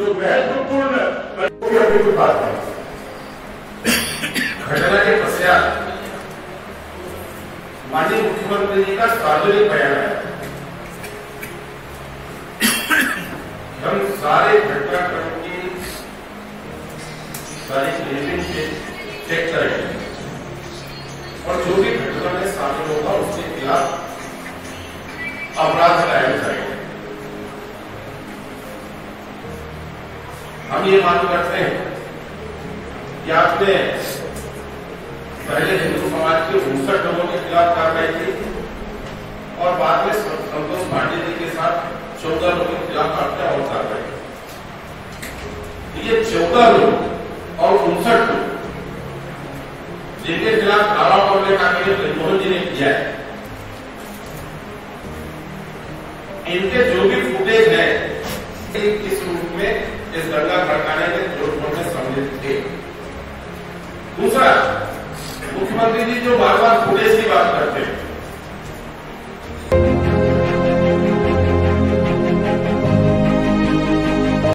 जो महत्वपूर्ण बात है घटना के पश्चात माननीय मुख्यमंत्री जी का सार्वजनिक बयान है हम सारे घटनाक्रम की सारी क्लीनिंग चेक करेंगे और जो भी घटना में शामिल होगा, उसके खिलाफ अपराध लाया जाएगा हम ये मांग करते हैं कि आपने पहले हिंदू समाज के उनसठ लोगों के खिलाफ कार्रवाई की और बाद में संतोष पांडे जी के साथ चौदह लोगों के खिलाफ आपने और कार्रवाई ये चौदह लोग और उनसठ लोग, जिनके खिलाफ धारा पड़ने का कार्य मनमोहन जी ने किया है, इनके जो भी फुटेज है इस रूप में इस दंगा मुख्यमंत्री जी जो बार बार फुटेज की बात करते हैं।